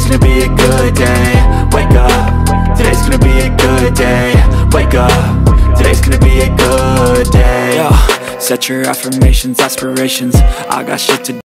today's gonna be a good day. Wake up, today's gonna be a good day. Wake up, today's gonna be a good day. Yo, set your affirmations, aspirations. I got shit to